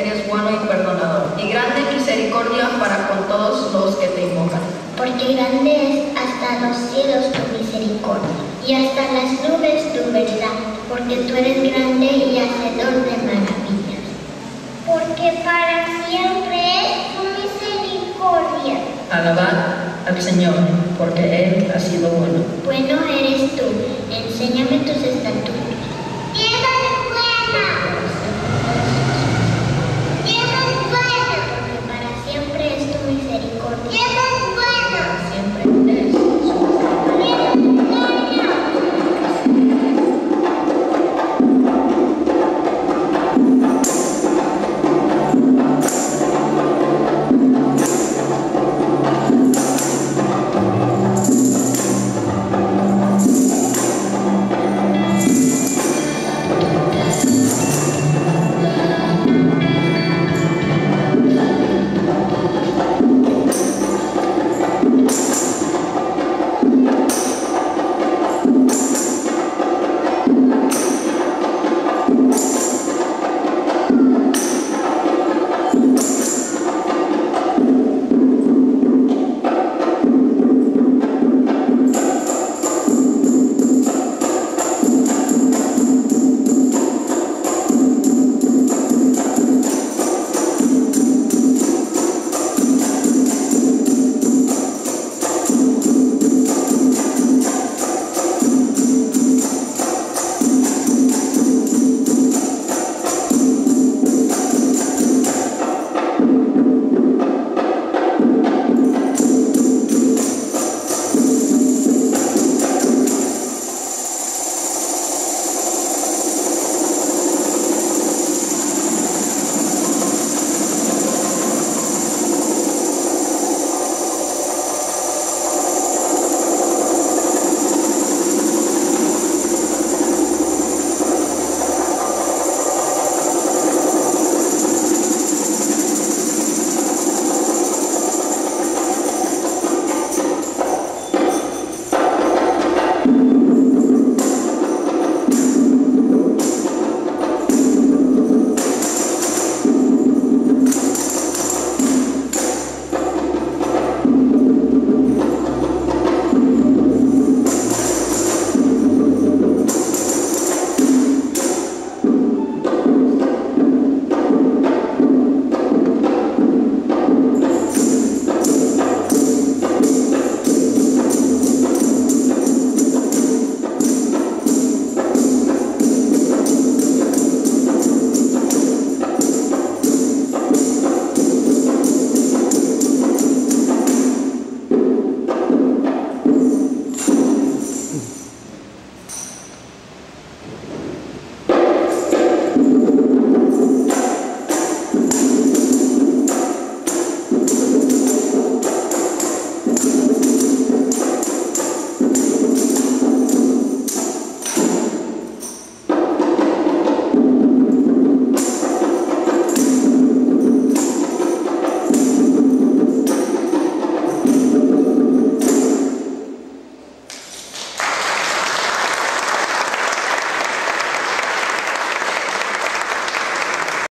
eres bueno y perdonador, y grande misericordia para con todos los que te invocan. Porque grande es hasta los cielos tu misericordia, y hasta las nubes tu verdad, porque tú eres grande y hacedor de maravillas. Porque para siempre es tu misericordia. Alabad al Señor, porque Él ha sido bueno. Bueno eres tú, enséñame.